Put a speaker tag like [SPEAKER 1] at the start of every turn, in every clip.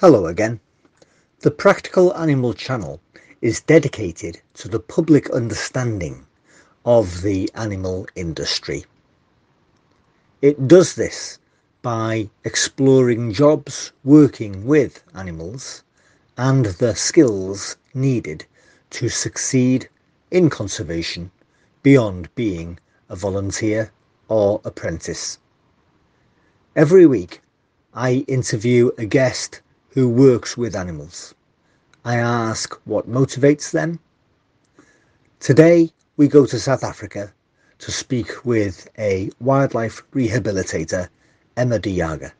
[SPEAKER 1] Hello again. The Practical Animal channel is dedicated to the public understanding of the animal industry. It does this by exploring jobs working with animals and the skills needed to succeed in conservation beyond being a volunteer or apprentice. Every week, I interview a guest who works with animals. I ask what motivates them. Today, we go to South Africa to speak with a wildlife rehabilitator, Emma Jager.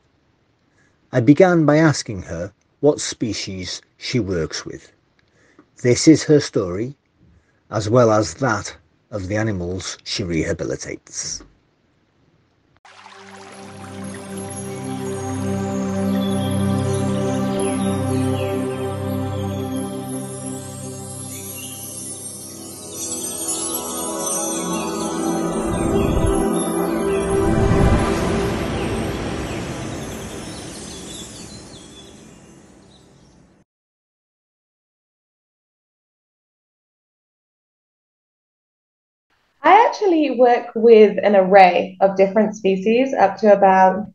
[SPEAKER 1] I began by asking her what species she works with. This is her story, as well as that of the animals she rehabilitates.
[SPEAKER 2] Actually work with an array of different species, up to about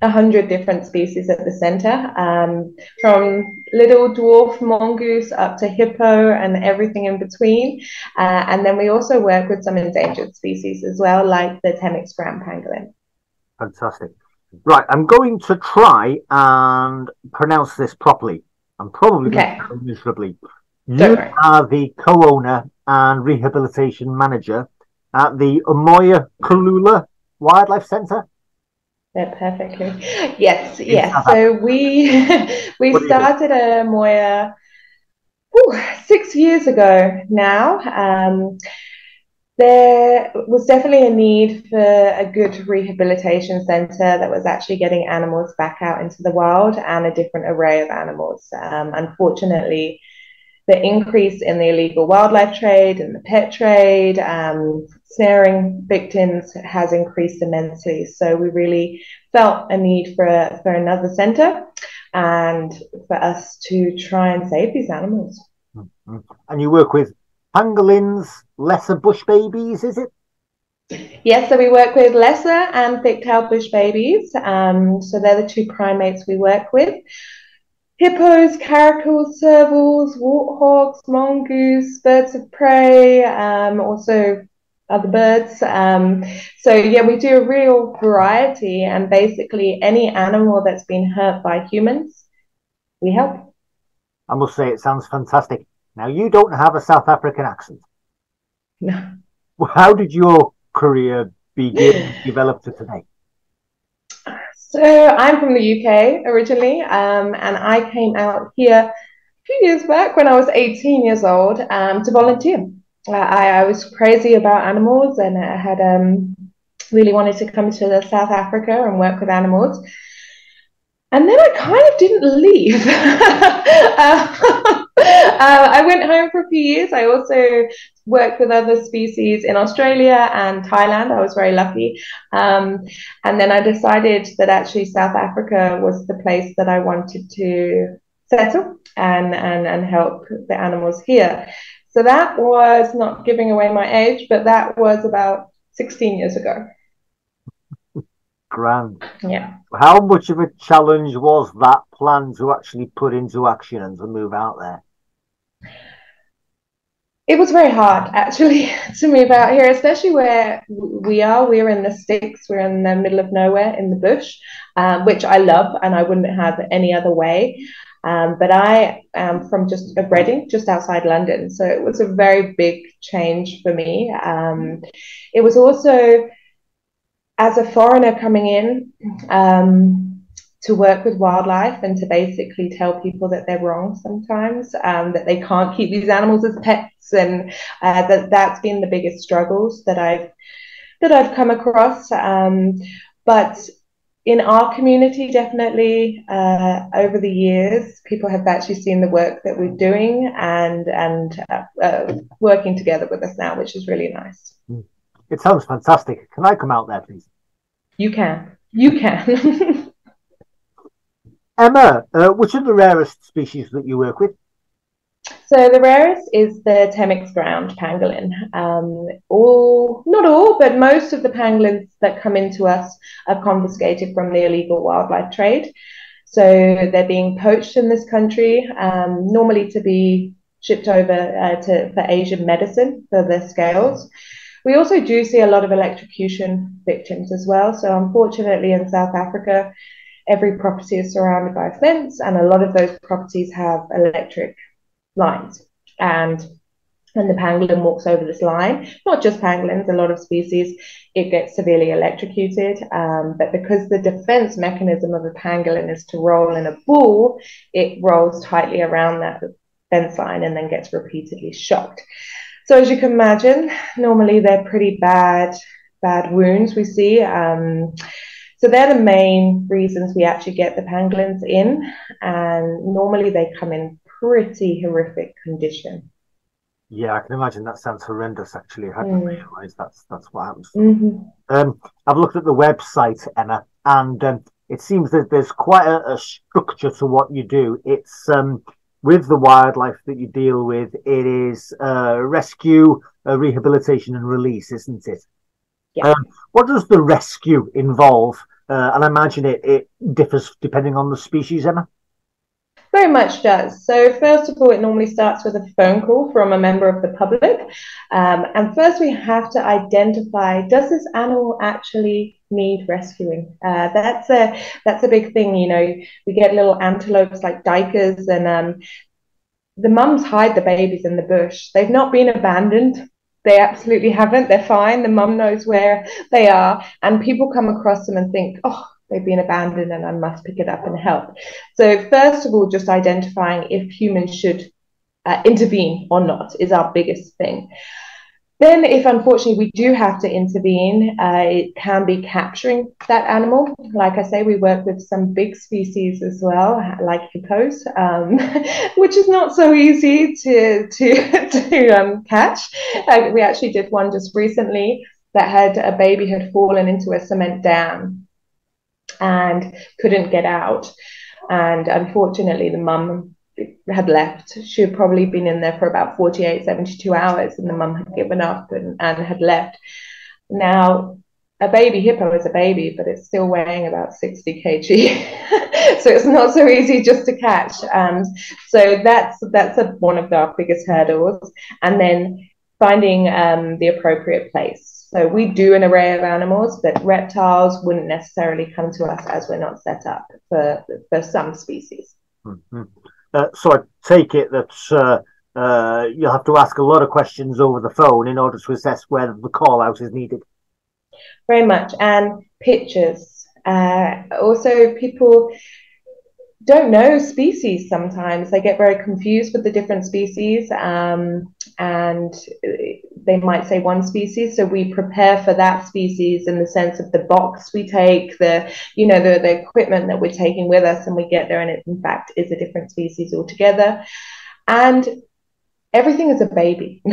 [SPEAKER 2] 100 different species at the center, um, from little dwarf mongoose up to hippo and everything in between. Uh, and then we also work with some endangered species as well, like the Temminck's ground pangolin.
[SPEAKER 3] Fantastic. Right, I'm going to try and pronounce this properly. I'm probably
[SPEAKER 2] Okay.
[SPEAKER 3] going to miserably. You are the co-owner and rehabilitation manager at the Umoya Khulula Wildlife Centre.
[SPEAKER 2] Yeah, perfectly. Yes, yes. So we we
[SPEAKER 3] What do you do?
[SPEAKER 2] started Umoya whew, six years ago now. Um, there was definitely a need for a good rehabilitation center that was actually getting animals back out into the wild and a different array of animals. Um, unfortunately, the increase in the illegal wildlife trade and the pet trade, um, snaring victims has increased immensely. So we really felt a need for for another center and for us to try and save these animals.
[SPEAKER 3] And you work with pangolins, lesser bush babies, is it?
[SPEAKER 2] Yes, so we work with lesser and thick-tailed bush babies. Um, so they're the two primates we work with. Hippos, caracals, servals, warthogs, mongoose, birds of prey, um, also other birds. Um, so yeah, we do a real variety, and basically any animal that's been hurt by humans, we help.
[SPEAKER 3] I must say it sounds fantastic. Now you don't have a South African accent.
[SPEAKER 2] No.
[SPEAKER 3] How did your career begin, develop to today?
[SPEAKER 2] So I'm from the UK originally, um, and I came out here a few years back when I was 18 years old um, to volunteer. I, I was crazy about animals, and I had um, really wanted to come to South Africa and work with animals. And then I kind of didn't leave. uh, uh, I went home for a few years. I also worked with other species in Australia and Thailand. I was very lucky. Um, and then I decided that actually South Africa was the place that I wanted to settle and, and, and help the animals here. So that was not giving away my age, but that was about 16 years ago.
[SPEAKER 3] Grand.
[SPEAKER 2] Yeah.
[SPEAKER 3] How much of a challenge was that plan to actually put into action and to move out there?
[SPEAKER 2] It was very hard actually to move out here, especially where we are. We're in the sticks, we're in the middle of nowhere in the bush, um, which I love and I wouldn't have any other way. Um, but I am from just a Reading, just outside London. So it was a very big change for me. Um, it was also, as a foreigner coming in, um, to work with wildlife and to basically tell people that they're wrong sometimes, um, that they can't keep these animals as pets, and uh, that that's been the biggest struggles that I've that I've come across. Um, but in our community, definitely uh, over the years, people have actually seen the work that we're doing and and uh, uh, working together with us now, which is really nice.
[SPEAKER 3] It sounds fantastic. Can I come out there, please?
[SPEAKER 2] You can, you can.
[SPEAKER 3] Emma, uh, which are the rarest species that you work with?
[SPEAKER 2] So the rarest is the Temminck's ground pangolin. Um, all, not all, but most of the pangolins that come into us are confiscated from the illegal wildlife trade. So they're being poached in this country, um, normally to be shipped over uh, to for Asian medicine for the scales. We also do see a lot of electrocution victims as well. So unfortunately, in South Africa, every property is surrounded by a fence, and a lot of those properties have electric lines. And when the pangolin walks over this line, not just pangolins, a lot of species, it gets severely electrocuted. Um, but because the defense mechanism of a pangolin is to roll in a ball, it rolls tightly around that fence line and then gets repeatedly shocked. So as you can imagine, normally they're pretty bad, bad wounds we see. Um, so they're the main reasons we actually get the pangolins in, and normally they come in pretty horrific condition.
[SPEAKER 3] Yeah, I can imagine that sounds horrendous. Actually, I hadn't mm. realised that's that's what happens. Mm-hmm. Um, I've looked at the website, Emma, and um, it seems that there's quite a, a, structure to what you do. It's um, with the wildlife that you deal with. It is uh, rescue, uh, rehabilitation, and release, isn't it?
[SPEAKER 2] Yeah. Um,
[SPEAKER 3] what does the rescue involve? Uh, and I imagine it, it differs depending on the species, Emma.
[SPEAKER 2] Very much does. So, first of all, it normally starts with a phone call from a member of the public. Um, and first, we have to identify does this animal actually need rescuing? Uh, that's, a, that's a big thing. You know, we get little antelopes like duikers, and um, the mums hide the babies in the bush. They've not been abandoned. They absolutely haven't. They're fine. The mum knows where they are. And people come across them and think, oh, they've been abandoned and I must pick it up and help. So, first of all, just identifying if humans should uh, intervene or not is our biggest thing. Then, if unfortunately we do have to intervene, uh, it can be capturing that animal. Like I say, we work with some big species as well, like hippos, um, which is not so easy to to to um, catch. Uh, we actually did one just recently that had a baby had fallen into a cement dam and couldn't get out. And unfortunately, the mum had left. She had probably been in there for about 48, 72 hours, and the mum had given up and, and had left. Now, a baby hippo is a baby, but it's still weighing about 60 kg. so it's not so easy just to catch. And so that's that's a, one of our biggest hurdles. And then finding um, the appropriate place. So we do an array of animals, but reptiles wouldn't necessarily come to us as we're not set up for for some species.
[SPEAKER 3] Mm-hmm. Uh, so I take it that uh, uh, you'll have to ask a lot of questions over the phone in order to assess whether the call out is needed.
[SPEAKER 2] Very much, and pictures. Uh, also, people don't know species sometimes. They get very confused with the different species. Um, and they might say one species so we prepare for that species in the sense of the box we take the you know the, the equipment that we're taking with us and we get there and it in fact is a different species altogether and everything is a baby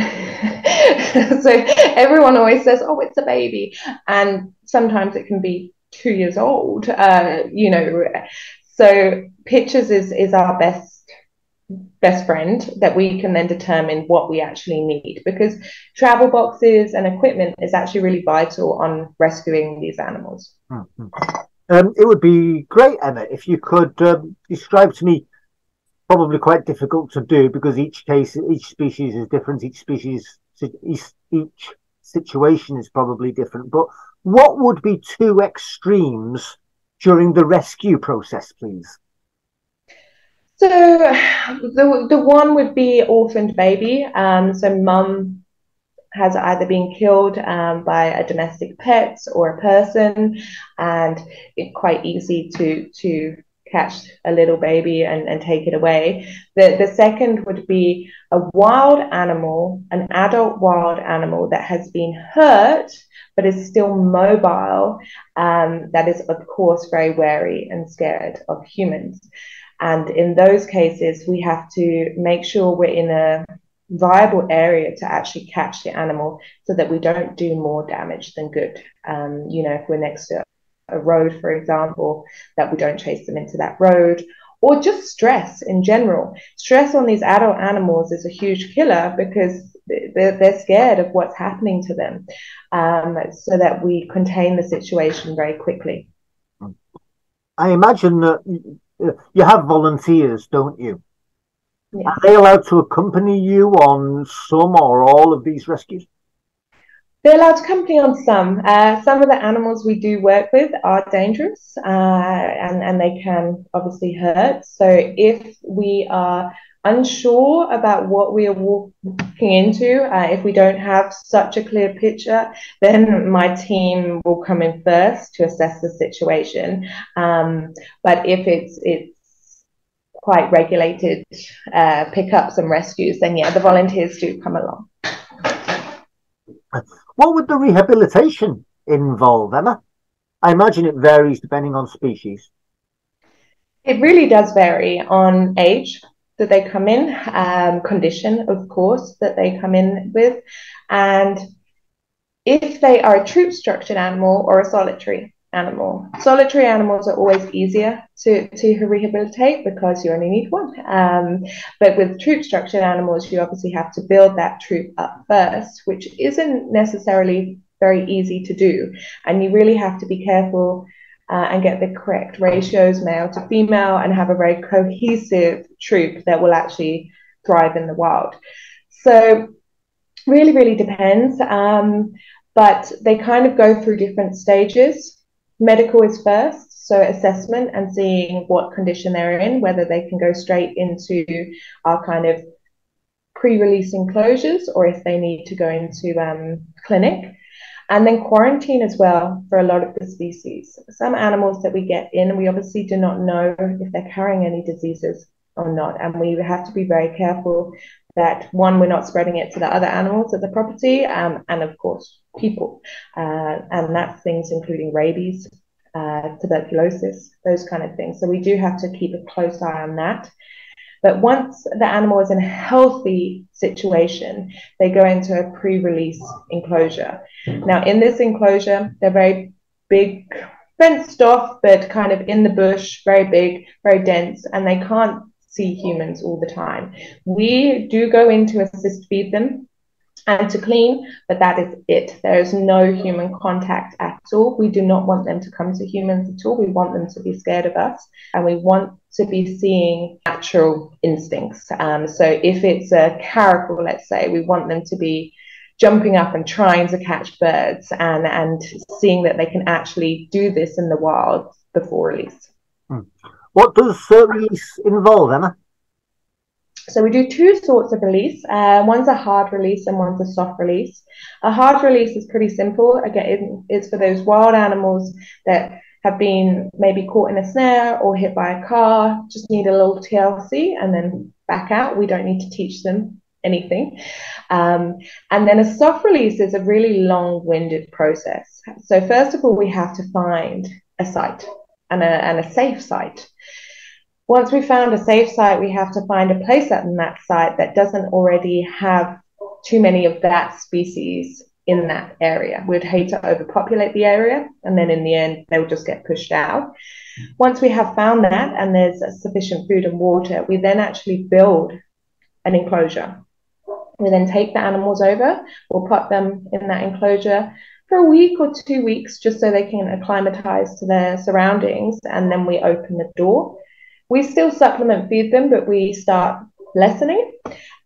[SPEAKER 2] so everyone always says oh it's a baby and sometimes it can be two years old uh, you know so pictures is is our best best friend that we can then determine what we actually need because travel boxes and equipment is actually really vital on rescuing these animals.
[SPEAKER 3] Mm-hmm. Um, it would be great, Emma, if you could um, describe to me. Probably quite difficult to do because each case, each species is different. Each species, each, each situation is probably different. But what would be two extremes during the rescue process, please?
[SPEAKER 2] So the the one would be orphaned baby. Um, so mum has either been killed um, by a domestic pet or a person, and it's quite easy to to catch a little baby and, and take it away. The the second would be a wild animal, an adult wild animal that has been hurt but is still mobile. Um, that is of course very wary and scared of humans. And in those cases, we have to make sure we're in a viable area to actually catch the animal so that we don't do more damage than good. Um, you know, if we're next to a road, for example, that we don't chase them into that road, or just stress in general. Stress on these adult animals is a huge killer because they're, they're scared of what's happening to them, um, so that we contain the situation very quickly.
[SPEAKER 3] I imagine that you have volunteers, don't you? Yeah. Are they allowed to accompany you on some or all of these rescues?
[SPEAKER 2] They're allowed to accompany on some. Uh, some of the animals we do work with are dangerous uh, and, and they can obviously hurt. So if we are unsure about what we are walking into, uh, if we don't have such a clear picture, then my team will come in first to assess the situation. Um, but if it's it's quite regulated uh, pickups and rescues, then yeah, the volunteers do come along.
[SPEAKER 3] What would the rehabilitation involve, Emma? I imagine it varies depending on species.
[SPEAKER 2] It really does vary on age that they come in, um, condition, of course, that they come in with, and if they are a troop structured animal or a solitary animal. Solitary animals are always easier to, to rehabilitate because you only need one. Um, but with troop structured animals, you obviously have to build that troop up first, which isn't necessarily very easy to do. And you really have to be careful uh, and get the correct ratios, male to female, and have a very cohesive troop that will actually thrive in the wild. So, really, really depends. Um, but they kind of go through different stages. Medical is first, so assessment and seeing what condition they're in, whether they can go straight into our kind of pre-release enclosures or if they need to go into um, clinic. And then quarantine as well for a lot of the species. Some animals that we get in, we obviously do not know if they're carrying any diseases or not. And we have to be very careful that one, we're not spreading it to the other animals at the property, um, and of course, people. Uh, and that's things including rabies, uh, tuberculosis, those kind of things. So we do have to keep a close eye on that. But once the animal is in a healthy situation, they go into a pre release enclosure. Now, in this enclosure, they're very big, fenced off, but kind of in the bush, very big, very dense, and they can't see humans all the time. We do go in to assist feed them and to clean, but that is it. There is no human contact at all. We do not want them to come to humans at all. We want them to be scared of us and we want to be seeing natural instincts. Um, so if it's a caracal, let's say, we want them to be jumping up and trying to catch birds and, and seeing that they can actually do this in the wild before release.
[SPEAKER 3] Hmm. What does uh, release involve, Emma?
[SPEAKER 2] So we do two sorts of release. Uh, one's a hard release and one's a soft release. A hard release is pretty simple. Again, it's for those wild animals that have been maybe caught in a snare or hit by a car, just need a little TLC and then back out. We don't need to teach them anything. Um, and then a soft release is a really long winded process. So, first of all, we have to find a site and a, and a safe site. Once we found a safe site, we have to find a place in that site that doesn't already have too many of that species in that area. We'd hate to overpopulate the area, and then in the end, they'll just get pushed out. Once we have found that and there's sufficient food and water, we then actually build an enclosure. We then take the animals over, we'll put them in that enclosure for a week or two weeks just so they can acclimatize to their surroundings, and then we open the door. We still supplement feed them, but we start lessening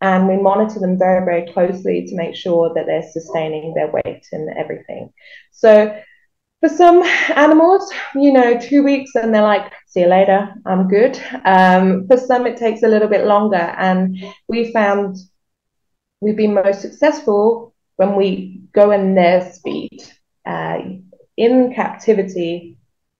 [SPEAKER 2] and we monitor them very, very closely to make sure that they're sustaining their weight and everything. So for some animals, you know, two weeks and they're like, see you later, I'm good. Um, for some, it takes a little bit longer. And we found we've been most successful when we go in their speed. Uh, in captivity,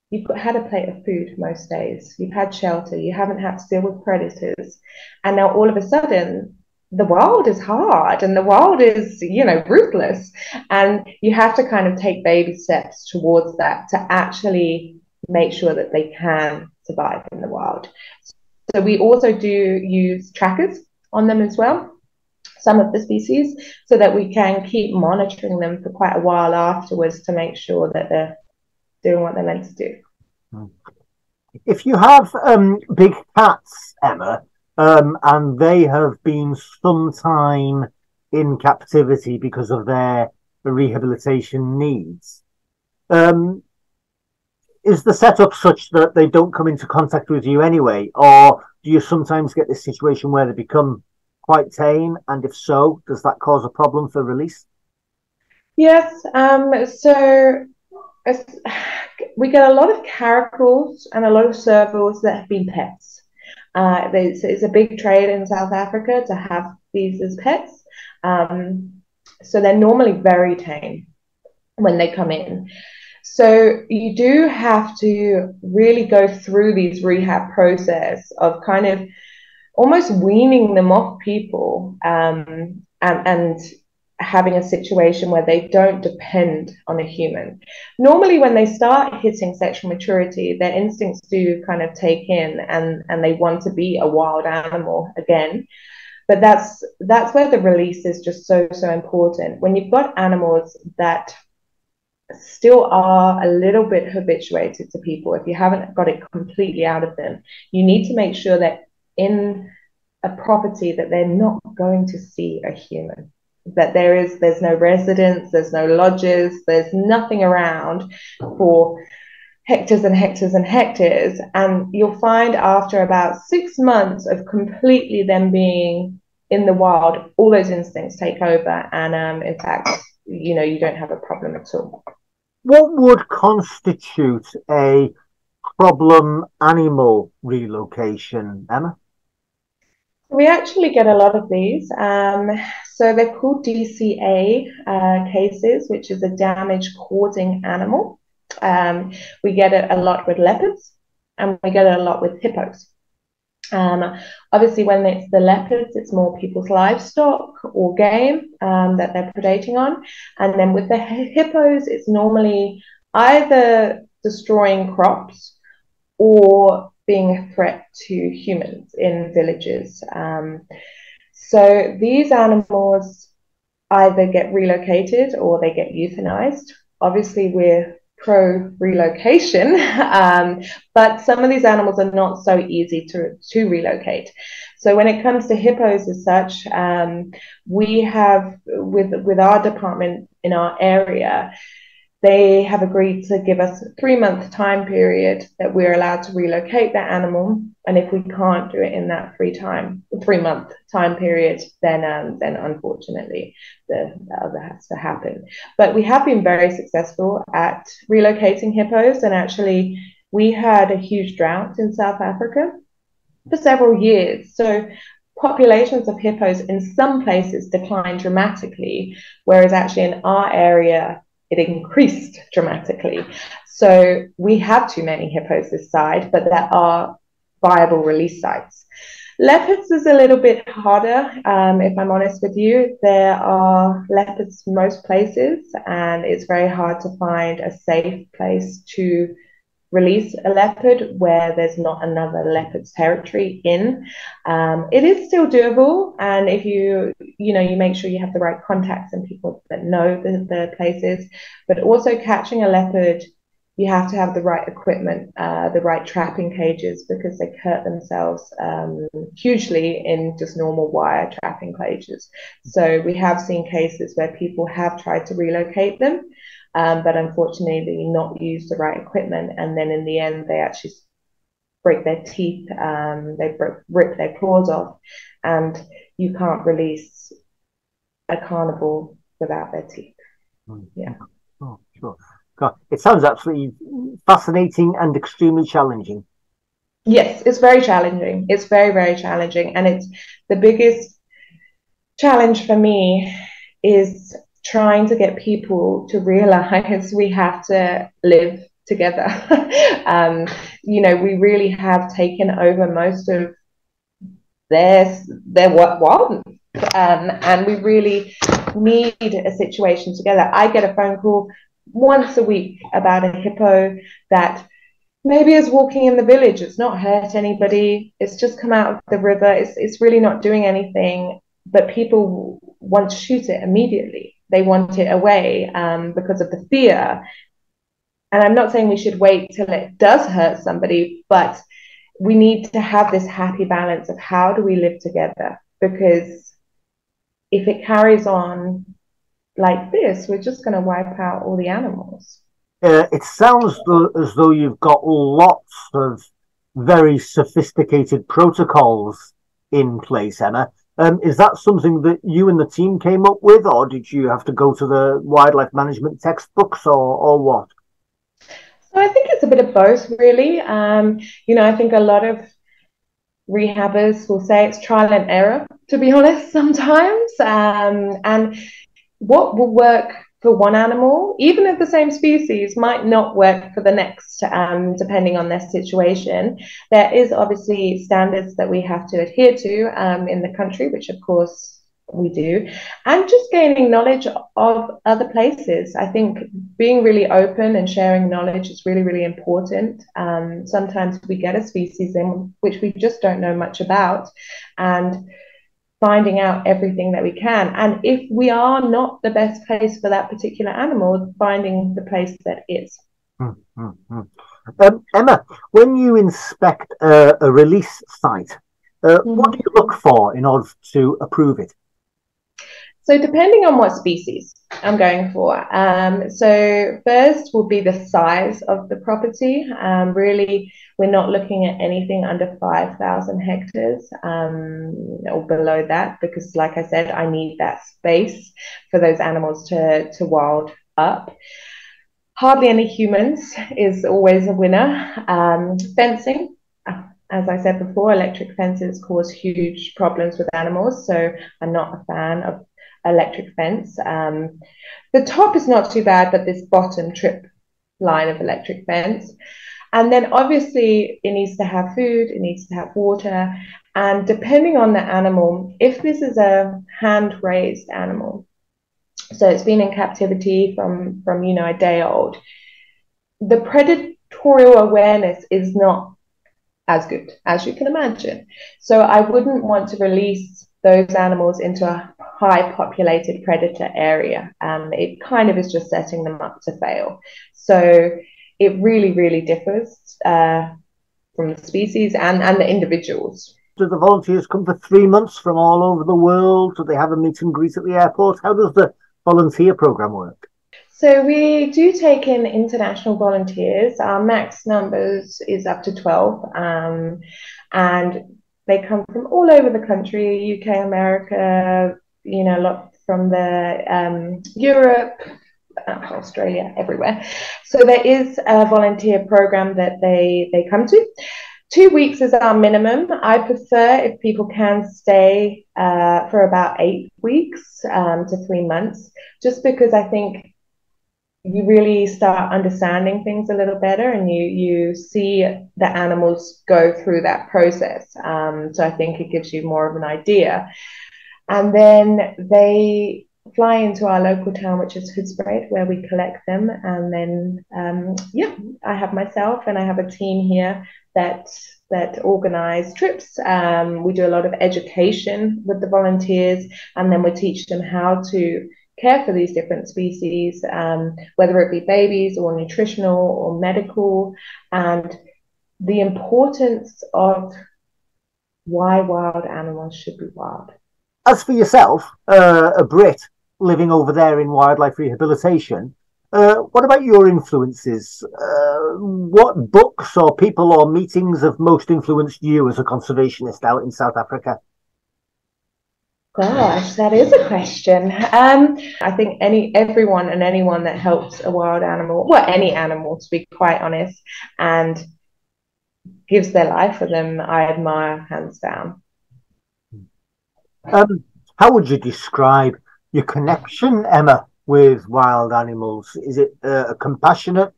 [SPEAKER 2] you've got, had a plate of food most days, you've had shelter, you haven't had to deal with predators. And now all of a sudden, the world is hard and the world is, you know, ruthless. And you have to kind of take baby steps towards that to actually make sure that they can survive in the wild. So we also do use trackers on them as well, some of the species, so that we can keep monitoring them for quite a while afterwards to make sure that they're doing what they're meant to do.
[SPEAKER 3] if you have um, big cats, Emma, um, and they have been some time in captivity because of their rehabilitation needs, um, is the setup such that they don't come into contact with you anyway, or do you sometimes get this situation where they become quite tame? And if so, does that cause a problem for release?
[SPEAKER 2] Yes. Um, so we get a lot of caracals and a lot of servals that have been pets. Uh, it's a big trade in South Africa to have these as pets. Um, so they're normally very tame when they come in. So you do have to really go through these rehab process of kind of almost weaning them off people um, and, and having a situation where they don't depend on a human. Normally, when they start hitting sexual maturity, their instincts do kind of take in and, and they want to be a wild animal again. But that's that's where the release is just so so important. When you've got animals that still are a little bit habituated to people, if you haven't got it completely out of them, you need to make sure that in a property that they're not going to see a human. That there is there's no residents there's no lodges there's nothing around for hectares and hectares and hectares. And you'll find after about six months of completely them being in the wild all those instincts take over. And um, in fact you know you don't have a problem at all.
[SPEAKER 3] What would constitute a problem animal relocation emma
[SPEAKER 2] we actually get a lot of these. Um, so they're called DCA uh, cases, which is a damage causing animal. Um, we get it a lot with leopards and we get it a lot with hippos. Um, obviously, when it's the leopards, it's more people's livestock or game um, that they're predating on. And then with the hippos, it's normally either destroying crops or being a threat to humans in villages. Um, so these animals either get relocated or they get euthanized. Obviously, we're pro relocation, um, but some of these animals are not so easy to, to relocate. So when it comes to hippos as such, um, we have with with our department in our area, they have agreed to give us a three month time period that we're allowed to relocate that animal. And if we can't do it in that free time, three month time period, then um, then unfortunately the, the other has to happen. But we have been very successful at relocating hippos, and actually we had a huge drought in South Africa for several years. So populations of hippos in some places declined dramatically, whereas actually in our area it increased dramatically. So we have too many hippos this side, but there are viable release sites. Leopards is a little bit harder, um, if I'm honest with you. There are leopards most places, and it's very hard to find a safe place to release a leopard where there's not another leopard's territory in. Um, it is still doable, and if you you know you make sure you have the right contacts and people that know the, the places, but also catching a leopard. You have to have the right equipment, uh, the right trapping cages, because they hurt themselves um, hugely in just normal wire trapping cages. So we have seen cases where people have tried to relocate them, um, but unfortunately they not use the right equipment. And then in the end, they actually break their teeth, um, they rip their claws off, and you can't release a carnivore without their teeth. Mm. Yeah.
[SPEAKER 3] Oh, sure. God, it sounds absolutely fascinating and extremely challenging.
[SPEAKER 2] Yes, it's very challenging. It's very, very challenging. And it's the biggest challenge for me is trying to get people to realize we have to live together. um, you know, we really have taken over most of their their wildness, um, and we really need a situation together. I get a phone call once a week about a hippo that maybe is walking in the village. It's not hurt anybody. It's just come out of the river. It's it's really not doing anything. But people want to shoot it immediately they want it away um, because of the fear. and I'm not saying we should wait till it does hurt somebody, but we need to have this happy balance of how do we live together? Because if it carries on like this, we're just going to wipe out all the animals.
[SPEAKER 3] Uh, it sounds as though you've got lots of very sophisticated protocols in place, Emma. Um, is that something that you and the team came up with, or did you have to go to the wildlife management textbooks, or, or what?
[SPEAKER 2] So I think it's a bit of both, really. Um, you know, I think a lot of rehabbers will say it's trial and error, to be honest, sometimes. Um, and what will work for one animal, even of the same species, might not work for the next, um, depending on their situation. There is obviously standards that we have to adhere to um, in the country, which of course we do, and just gaining knowledge of other places. I think being really open and sharing knowledge is really, really important. Um, sometimes we get a species in which we just don't know much about, and finding out everything that we can. And if we are not the best place for that particular animal, finding the place that is.
[SPEAKER 3] Mm, mm, mm. Um, Emma, when you inspect uh, a release site, uh, mm-hmm. what do you look for in order to approve it?
[SPEAKER 2] So, depending on what species I'm going for, um, so first will be the size of the property. Um, really, we're not looking at anything under 5,000 hectares um, or below that because, like I said, I need that space for those animals to, to wild up. Hardly any humans is always a winner. Um, fencing, as I said before, electric fences cause huge problems with animals, so I'm not a fan of electric fence. Um, the top is not too bad, but this bottom trip line of electric fence. And then obviously it needs to have food, it needs to have water. And depending on the animal, if this is a hand raised animal, so it's been in captivity from, from, you know, a day old, the predatorial awareness is not as good as you can imagine. So I wouldn't want to release those animals into a high populated predator area. Um, it kind of is just setting them up to fail. So it really, really differs uh, from the species and, and the individuals.
[SPEAKER 3] Do the volunteers come for three months from all over the world? Do they have a meet and greet at the airport? How does the volunteer program work?
[SPEAKER 2] So we do take in international volunteers. Our max numbers is up to 12. Um, and they come from all over the country, UK, America, you know, a lot from the um, Europe, uh, Australia, everywhere. So there is a volunteer program that they they come to. Two weeks is our minimum. I prefer if people can stay uh, for about eight weeks um, to three months, just because I think you really start understanding things a little better and you you see the animals go through that process um, so i think it gives you more of an idea and then they fly into our local town, which is Hoedspruit, where we collect them. And then, um, yeah, I have myself and I have a team here that that organize trips. Um, we do a lot of education with the volunteers, and then we teach them how to care for these different species, um, whether it be babies or nutritional or medical, and the importance of why wild animals should be wild.
[SPEAKER 3] As for yourself, uh, a Brit living over there in wildlife rehabilitation, uh, what about your influences? Uh, what books or people or meetings have most influenced you as a conservationist out in South Africa?
[SPEAKER 2] Gosh, that is a question. Um, I think any everyone and anyone that helps a wild animal, well, any animal, to be quite honest, and gives their life for them, I admire hands down.
[SPEAKER 3] Um, how would you describe your connection, Emma, with wild animals? Is it a compassionate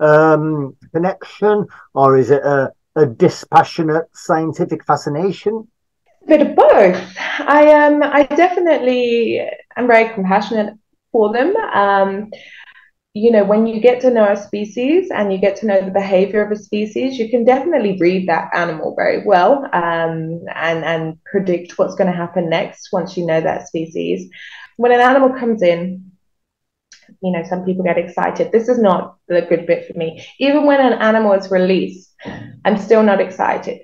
[SPEAKER 3] um, connection, or is it a, a dispassionate scientific fascination?
[SPEAKER 2] A bit of both. I um, I definitely am very compassionate for them. Um, you know, when you get to know a species and you get to know the behavior of a species, you can definitely read that animal very well um, and, and predict what's going to happen next once you know that species. When an animal comes in, you know, some people get excited. This is not the good bit for me. Even when an animal is released, I'm still not excited.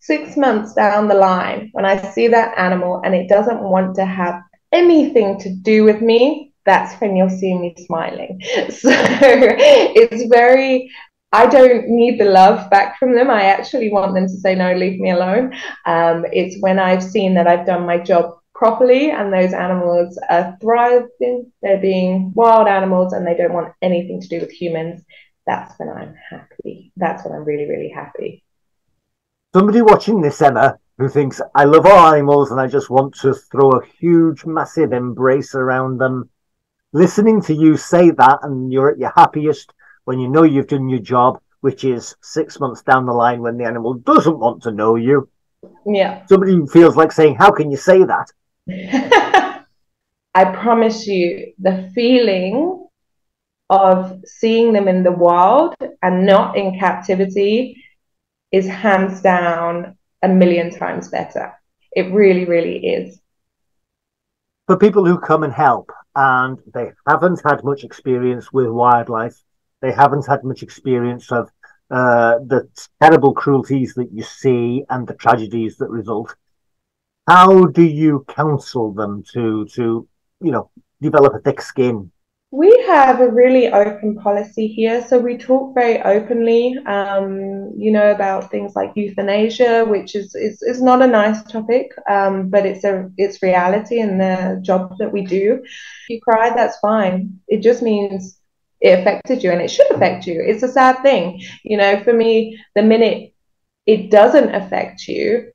[SPEAKER 2] Six months down the line, when I see that animal and it doesn't want to have anything to do with me, that's when you'll see me smiling. So it's very I don't need the love back from them. I actually want them to say, no, leave me alone. Um, it's when I've seen that I've done my job properly and those animals are thriving, they're being wild animals and they don't want anything to do with humans. That's when I'm happy. That's when I'm really, really happy.
[SPEAKER 3] Somebody watching this, Emma, who thinks, I love all animals and I just want to throw a huge, massive embrace around them. Listening to you say that and you're at your happiest when you know you've done your job, which is six months down the line when the animal doesn't want to know you.
[SPEAKER 2] Yeah.
[SPEAKER 3] Somebody feels like saying, How can you say that?
[SPEAKER 2] I promise you, the feeling of seeing them in the wild and not in captivity is hands down a million times better. It really, really is.
[SPEAKER 3] For people who come and help and they haven't had much experience with wildlife, they haven't had much experience of uh, the terrible cruelties that you see and the tragedies that result. How do you counsel them to to you know develop a thick skin?
[SPEAKER 2] We have a really open policy here, so we talk very openly. Um, you know about things like euthanasia, which is is, is not a nice topic, um, but it's a it's reality in the job that we do. If you cry, that's fine. It just means it affected you and it should affect you. It's a sad thing. You know, for me, the minute it doesn't affect you,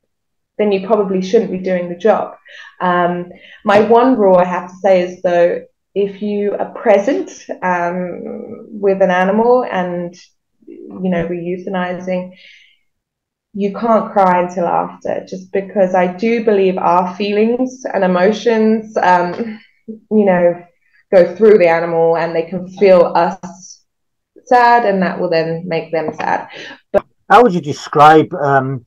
[SPEAKER 2] then you probably shouldn't be doing the job. Um, my one rule I have to say is though, if you are present um, with an animal and you know we're euthanizing, you can't cry until after, just because I do believe our feelings and emotions, um, you know, go through the animal and they can feel us sad and that will then make them sad. But
[SPEAKER 3] how would you describe um,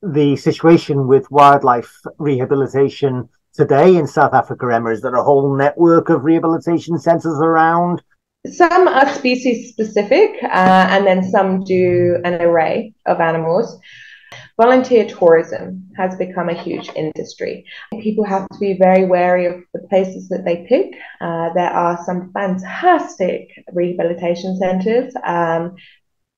[SPEAKER 3] the situation with wildlife rehabilitation today in South Africa, Emma? Is there a whole network of rehabilitation centres around?
[SPEAKER 2] Some are species specific, uh, and then some do an array of animals. Volunteer tourism has become a huge industry. People have to be very wary of the places that they pick. Uh, there are some fantastic rehabilitation centres, um,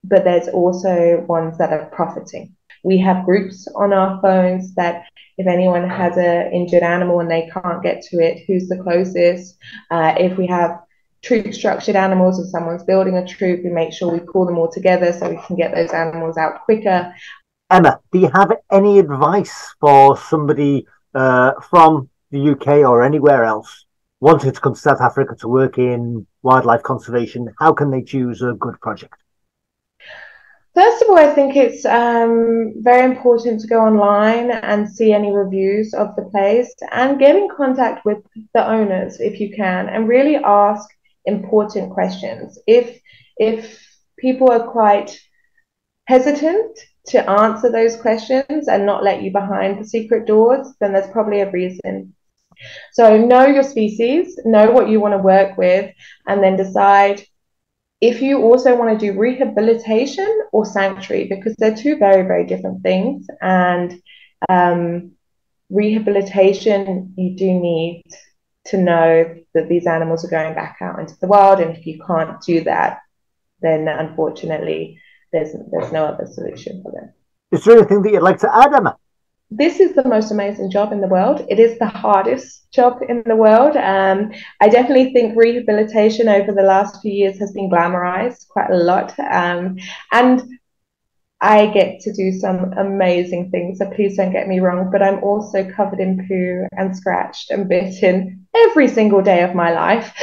[SPEAKER 2] but there's also ones that are profiting. We have groups on our phones that if anyone has an injured animal and they can't get to it, who's the closest? Uh, if we have troop structured animals, if someone's building a troop, we make sure we call them all together so we can get those animals out quicker.
[SPEAKER 3] Emma, do you have any advice for somebody uh, from the UK or anywhere else wanting to come to South Africa to work in wildlife conservation? How can they choose a good project?
[SPEAKER 2] First of all, I think it's um, very important to go online and see any reviews of the place and get in contact with the owners if you can and really ask important questions. If if people are quite hesitant to answer those questions and not let you behind the secret doors, then there's probably a reason. So know your species, know what you want to work with, and then decide if you also want to do rehabilitation or sanctuary, because they're two very, very different things. And um, rehabilitation, you do need to know that these animals are going back out into the wild. And if you can't do that, then unfortunately, there's there's no other solution for them.
[SPEAKER 3] Is there anything that you'd like to add, Emma?
[SPEAKER 2] This is the most amazing job in the world. It is the hardest job in the world. Um, I definitely think rehabilitation over the last few years has been glamorized quite a lot. Um, and I get to do some amazing things. So please don't get me wrong, but I'm also covered in poo and scratched and bitten every single day of my life.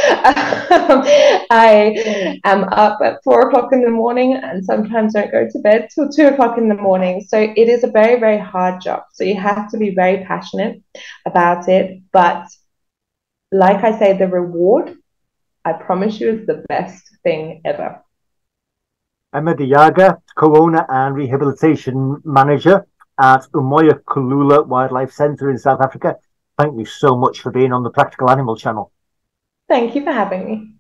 [SPEAKER 2] I am up at four o'clock in the morning and sometimes don't go to bed till two o'clock in the morning. So it is a very, very hard job. So you have to be very passionate about it. But like I say, the reward, I promise you, is the best thing ever.
[SPEAKER 3] Emma De Jager, co-owner and rehabilitation manager at Umoya Khulula Wildlife Centre in South Africa. Thank you so much for being on the Practical Animal channel.
[SPEAKER 2] Thank you for having me.